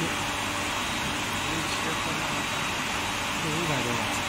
就一百多吧。